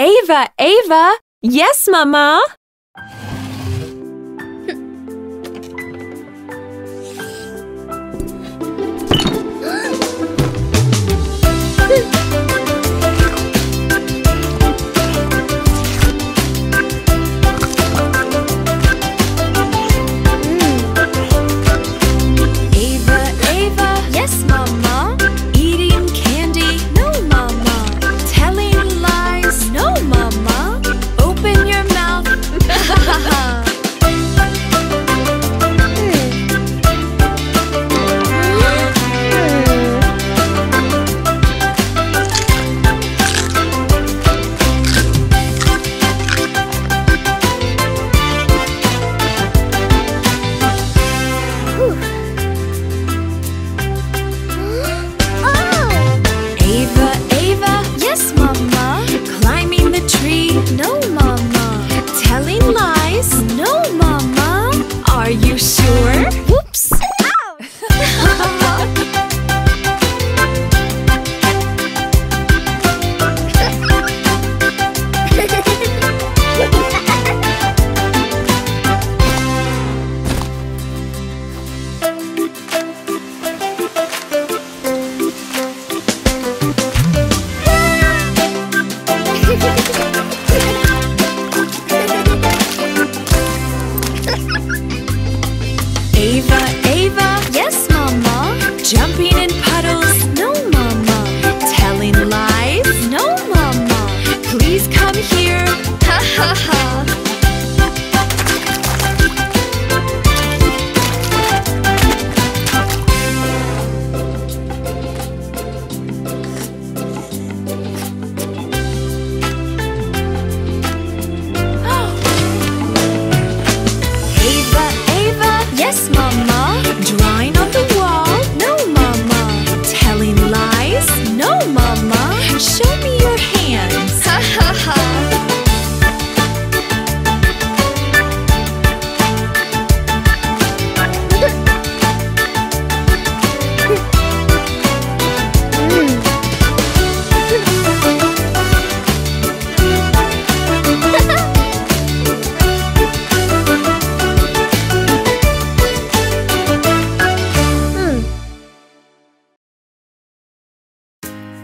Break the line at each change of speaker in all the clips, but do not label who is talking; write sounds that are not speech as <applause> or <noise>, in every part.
Ava, Ava! Yes, Mama!
Ava, Ava, yes, Mama, jumping and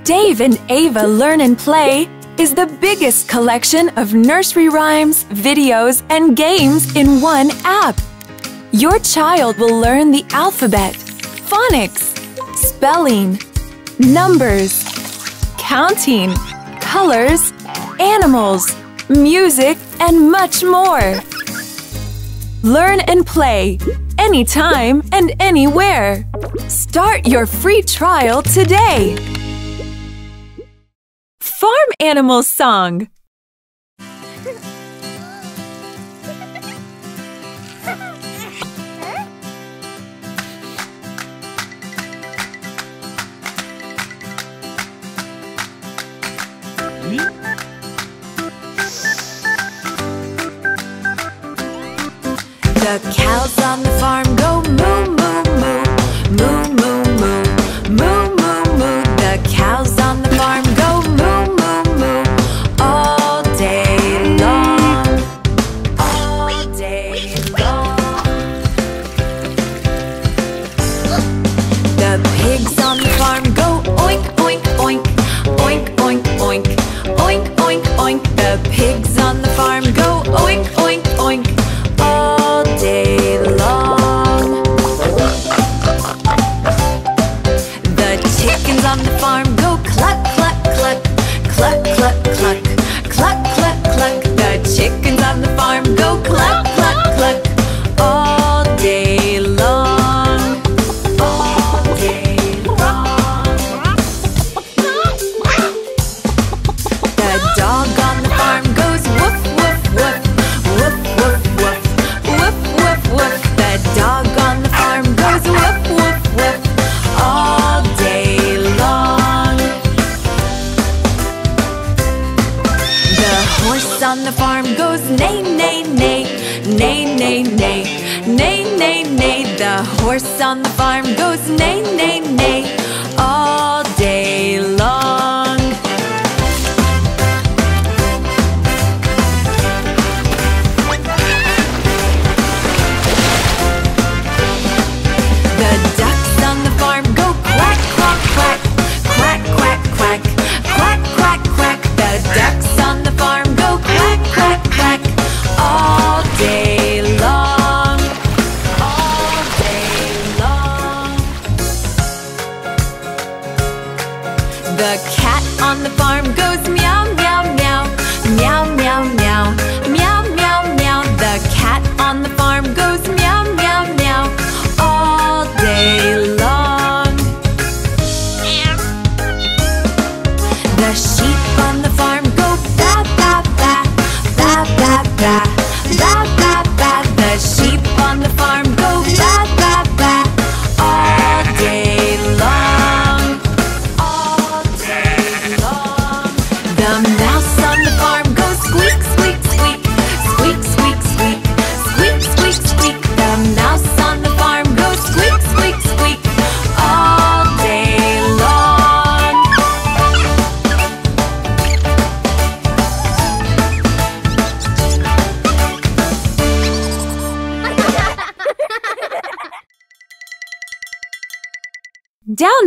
Dave and Ava Learn and Play is the biggest collection of nursery rhymes, videos, and games in one app. Your child will learn the alphabet, phonics, spelling, numbers, counting, colors, animals, music, and much more. Learn and play anytime and anywhere. Start your free trial today farm animals song.
The cows on the farm go moo, moo, moo, moo.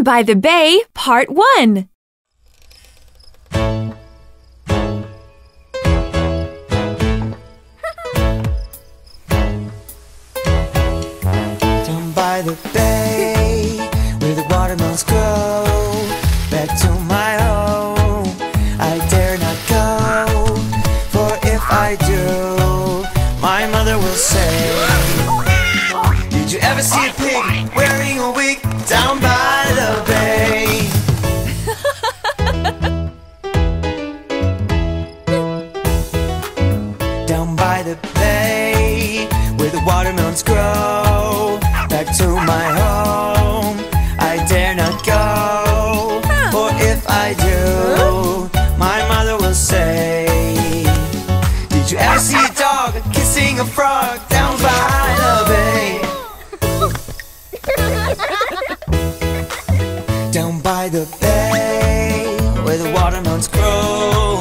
By the Bay, Part 1.
Down by the bay, where the watermelons grow. Back to my home, I dare not go. For if I do, my mother will say, Did you ever see a Down by the bay where the watermelons grow.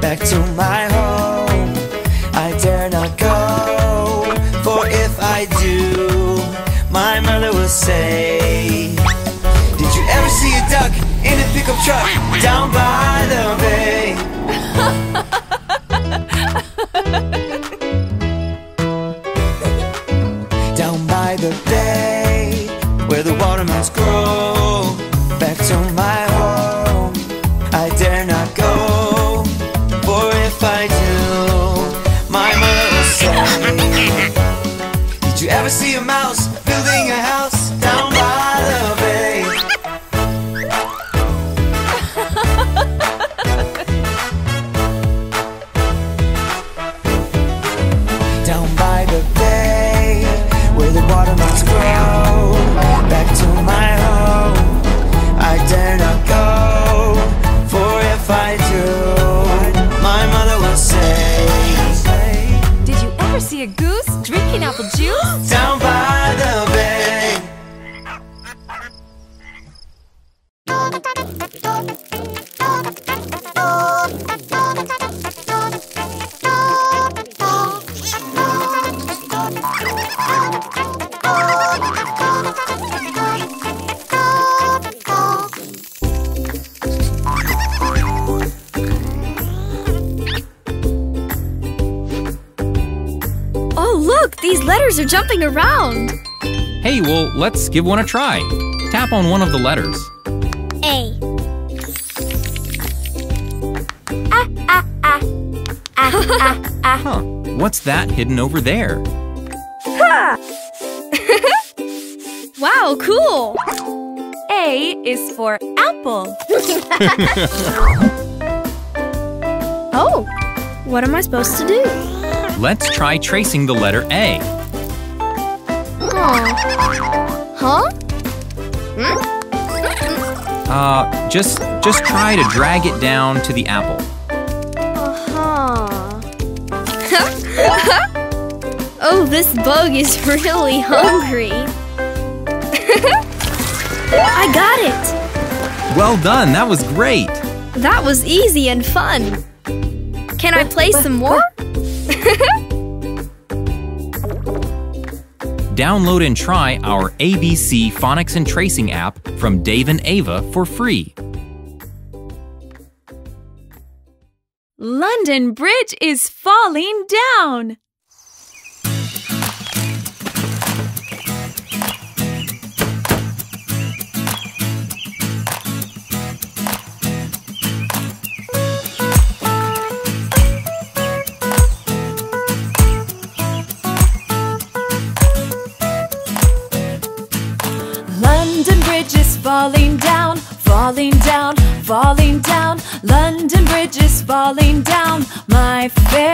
Back to my home, I dare not go. For if I do, my mother will say, Did you ever see a duck in a pickup truck down by the bay? <laughs> down by the bay where the watermelons grow. To my
jumping around.
Hey, well, let's give one a try. Tap on one of the letters.
A. Ah, ah, ah. Ah, ah, ah. <laughs>
Huh. What's that hidden over there? <laughs>
Wow, cool.
A is for apple. <laughs>
Oh, what am I supposed to do?
Let's try tracing the letter A.
Oh. Huh?
Uh, just just try to drag it down to the apple.
Uh-huh. <laughs> oh, this bug is really hungry. <laughs> I got it.
Well done, that was great.
That was easy and fun. Can I play some more? <laughs>
Download and try our ABC Phonics and Tracing app from Dave and Ava for free.
London Bridge is falling down. My fair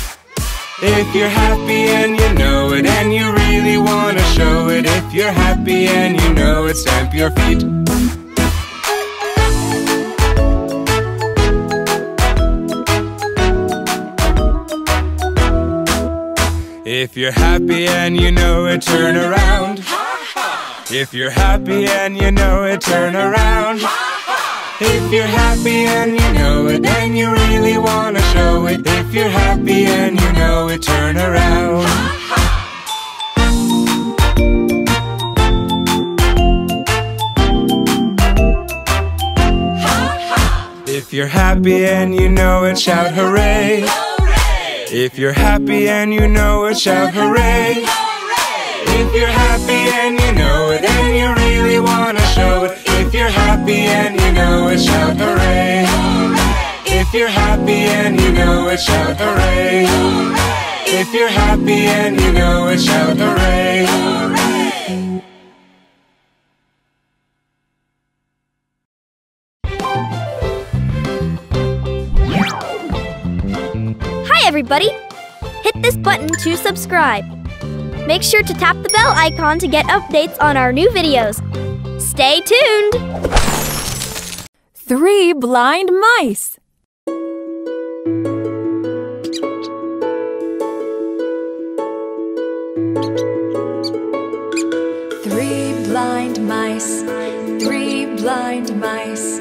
If you're happy and you know it, and you really want to show it. If you're happy and you know it, stamp your feet. If you're happy and you know it, turn around. If you're happy and you know it, turn around. If you're happy and you know it, and you really want to show it. If you're happy and you know it, turn around. If you're happy and you know it, shout hooray. If you're happy and you know it, shout hooray. If you're happy and you know it, and you really want to show it. If you're happy and know it, shout hooray. If you're happy and you know it, shout hooray. If you're happy and you know it, shout hooray.
Hi, everybody! Hit this button to subscribe. Make sure to tap the bell icon to get updates on our new videos. Stay tuned!
Three blind mice.
Three blind mice, three blind mice.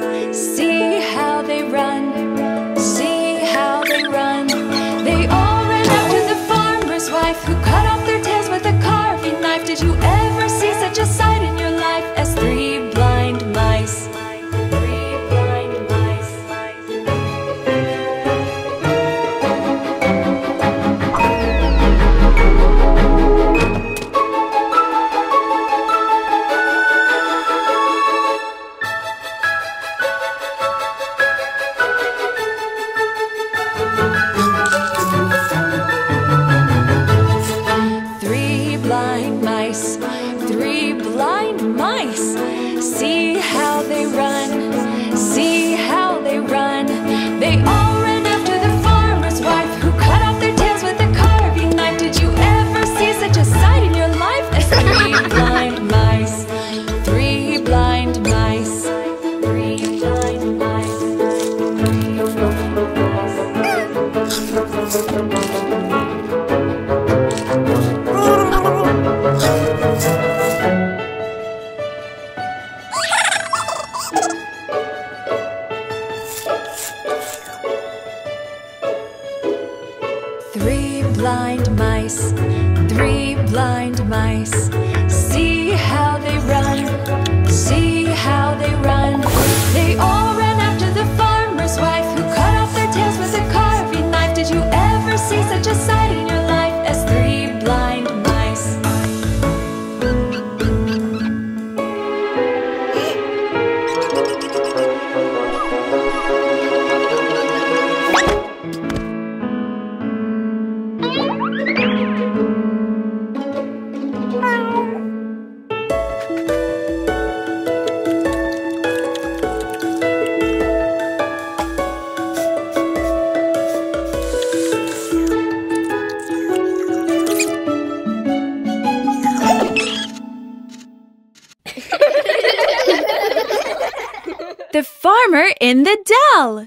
in
the
dell.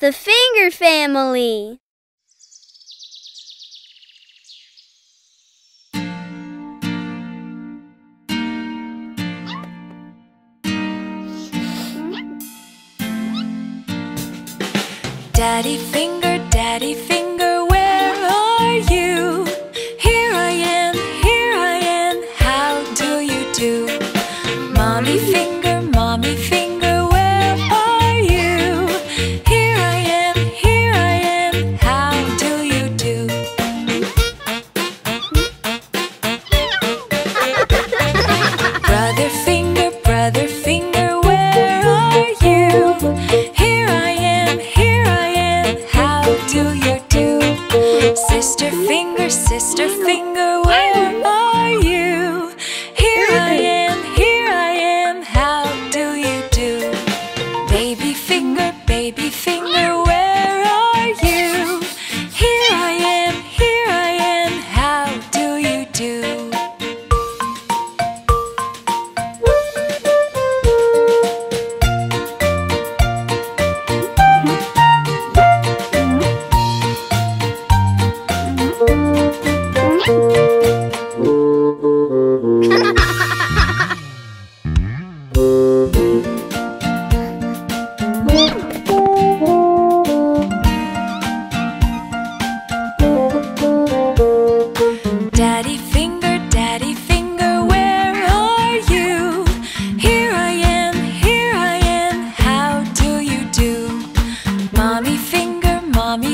The
Finger Family.
Daddy Finger, Daddy Finger. Sister finger, sister finger, where am I?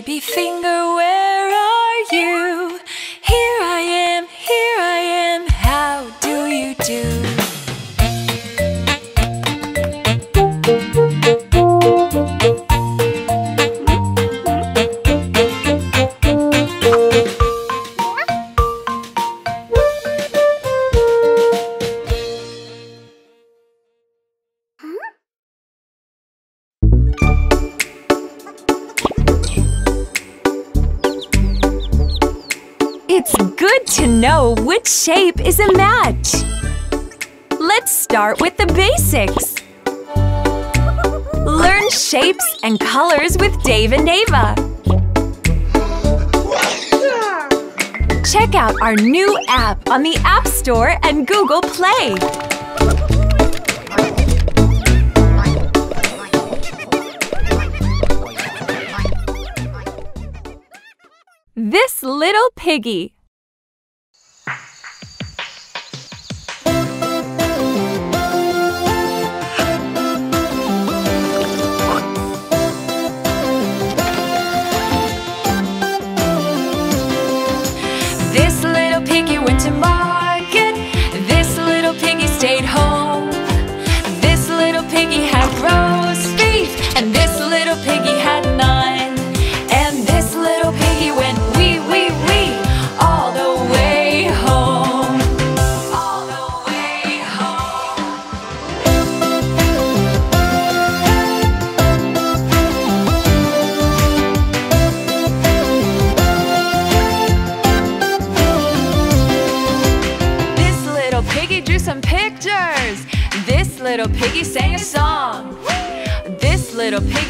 baby finger, It's good to know which shape is a match. Let's start with the basics. Learn shapes and colors with Dave and Ava. Check out our new app on the App Store and Google Play. This little piggy.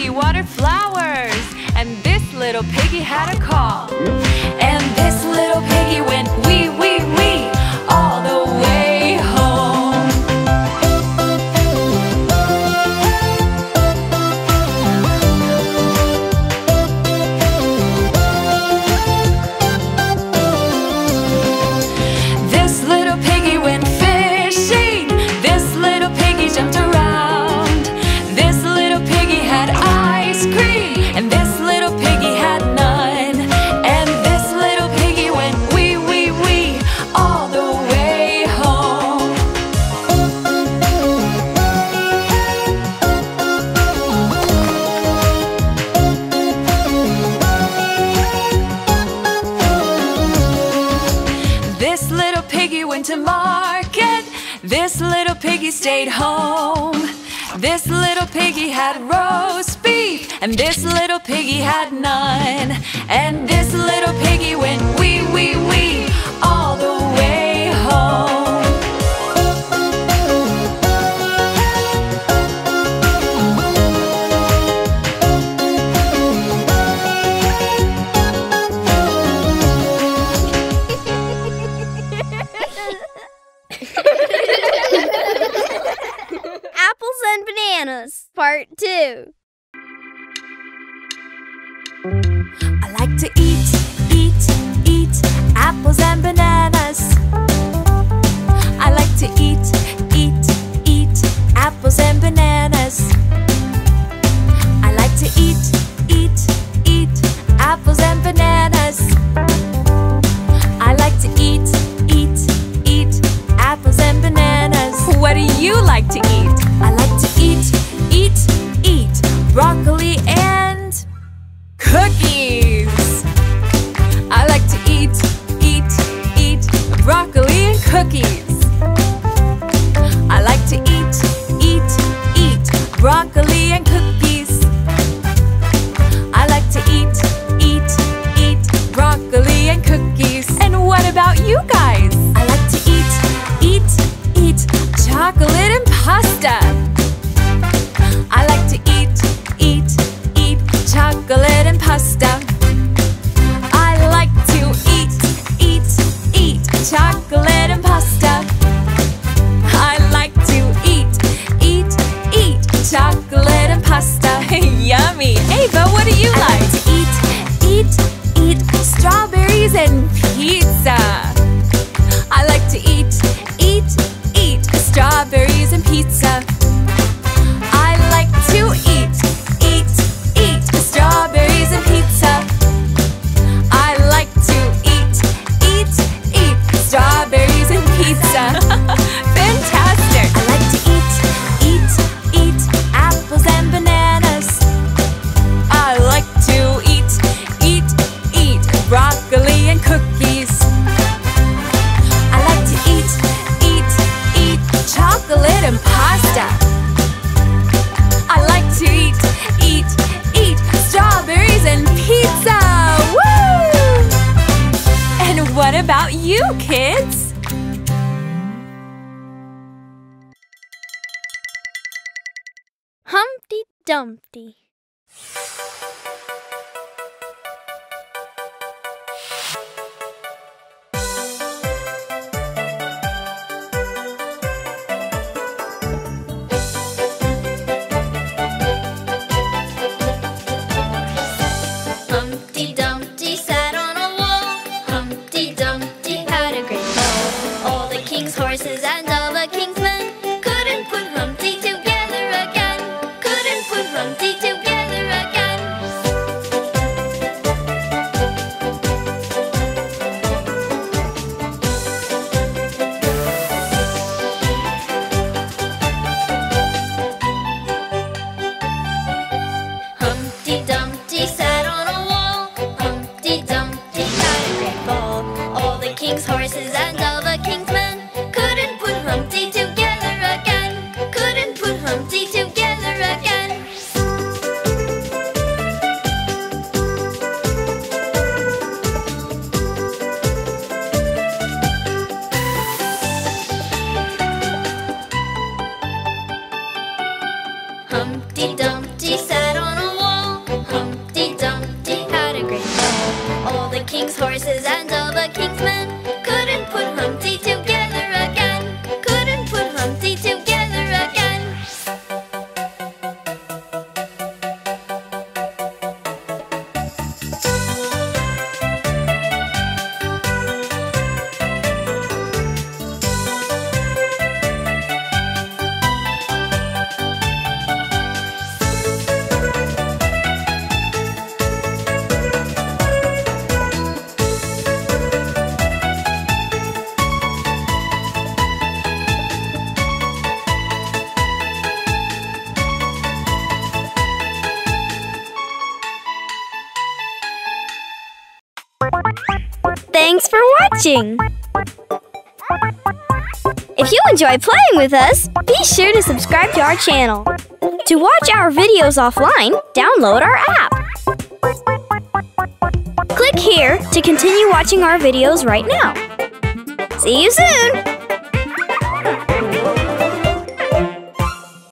Little piggy had none. And this little piggy went wee wee wee all the way home. <laughs>
Apples and bananas, part two.
I like to eat, eat, eat apples and bananas. I like to eat, eat, eat apples and bananas. I like to eat, eat, eat apples and bananas. I like to eat, eat, eat apples and bananas. What do you like to eat? I like to eat, eat, eat broccoli and Cookies! I like to eat, eat,
eat broccoli and cookies. I like to eat, eat, eat broccoli and cookies. I like to eat, eat, eat broccoli and cookies. And what about you guys? Dumpty. watching! If you enjoy playing with us, be sure to subscribe to our channel. To watch our videos offline, download our app. Click here to continue watching our videos right now. See you soon!